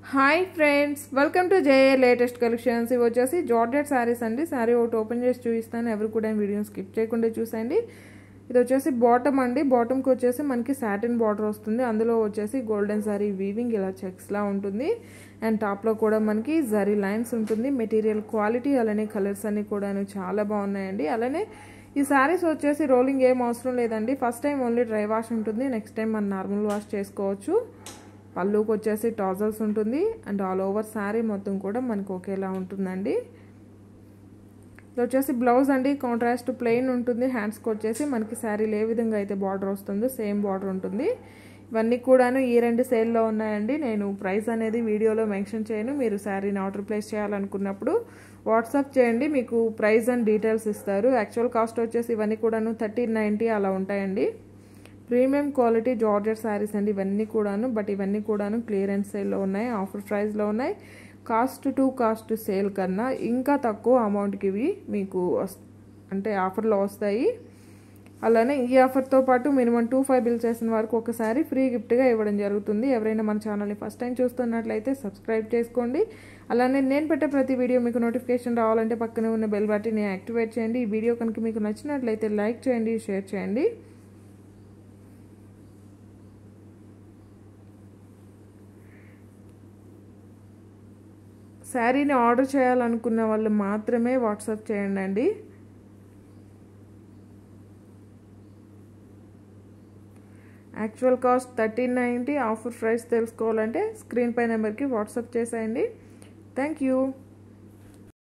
Hi friends welcome to JA latest collections. ఇవి వచ్చేసి georgette saris అండి. శారీ ఒకటి ఓపెన్ చేసి చూపిస్తాను. ఎవరు కూడా వీడియో స్కిప్ చేయకుండా చూసండి ఇది వచ్చేసి బాటమ్ అండి. బాటమ్కి వచ్చేసి మనకి సాటిన్ బార్డర్ వస్తుంది. అందులో వచ్చేసి గోల్డెన్ శారీ వీవింగ్ ఇలా చెక్స్లా ఉంటుంది. అండ్ టాప్లో కూడా మనకి జరీ లైన్స్ ఉంటుంది. మెటీరియల్ క్వాలిటీ అలానే కలర్స్ అన్నీ కూడా చాలా బాగున్నాయండి. అలానే ఈ శారీస్ వచ్చేసి రోలింగ్ ఏం అవసరం లేదండి. First time only dry wash ఉంటుంది. నెక్స్ట్ టైం మనం నార్మల్ వాష్ చేసుకోవచ్చు. పళ్ళుకి వచ్చేసి టాజల్స్ ఉంటుంది. అండ్ ఆల్ ఓవర్ శారీ మొత్తం కూడా మనకు ఒకేలా ఉంటుందండి. ఇది వచ్చేసి బ్లౌజ్ అండి. కాంట్రాస్ట్ ప్లెయిన్ ఉంటుంది. హ్యాండ్స్కి వచ్చేసి మనకి శారీలు ఏ విధంగా అయితే బార్డర్ వస్తుందో సేమ్ బార్డర్ ఉంటుంది. ఇవన్నీ కూడాను ఈ రెండు సేల్లో ఉన్నాయండి. నేను ప్రైస్ అనేది వీడియోలో మెన్షన్ చేయను. మీరు శారీని ఆర్డర్ ప్లేస్ చేయాలనుకున్నప్పుడు వాట్సాప్ చేయండి. మీకు ప్రైస్ అండ్ డీటెయిల్స్ ఇస్తారు. యాక్చువల్ కాస్ట్ వచ్చేసి ఇవన్నీ కూడాను థర్టీన్ నైంటీ అలా ఉంటాయండి. ప్రీమియం క్వాలిటీ జార్జెట్ శారీస్ అండి ఇవన్నీ కూడాను బట్ ఇవన్నీ కూడాను క్లియరెన్స్ సేల్లో ఉన్నాయి ఆఫర్ ప్రైస్లో ఉన్నాయి. కాస్ట్ టు కాస్ట్ సేల్ కన్నా ఇంకా తక్కువ అమౌంట్కి ఇవి మీకు అంటే ఆఫర్లో వస్తాయి. అలానే ఈ ఆఫర్తో పాటు మినిమం టూ ఫైవ్ బిల్ చేసిన వరకు ఒకసారి ఫ్రీ గిఫ్ట్గా ఇవ్వడం జరుగుతుంది. ఎవరైనా మన ఛానల్ని ఫస్ట్ టైం చూస్తున్నట్లయితే సబ్స్క్రైబ్ చేసుకోండి. అలానే నేను పెట్టే ప్రతి వీడియో మీకు నోటిఫికేషన్ రావాలంటే పక్కనే ఉన్న బెల్ బటన్ని యాక్టివేట్ చేయండి. ఈ వీడియో కనుక మీకు నచ్చినట్లయితే లైక్ చేయండి షేర్ చేయండి. శారీని ఆర్డర్ చేయాలనుకున్న వాళ్ళు మాత్రమే వాట్సాప్ చేయండి అండి. Actual cost thirteen ninety offer price తెలుసుకోవాలంటే స్క్రీన్ పై నెంబర్కి వాట్సాప్ చేసేయండి. Thank you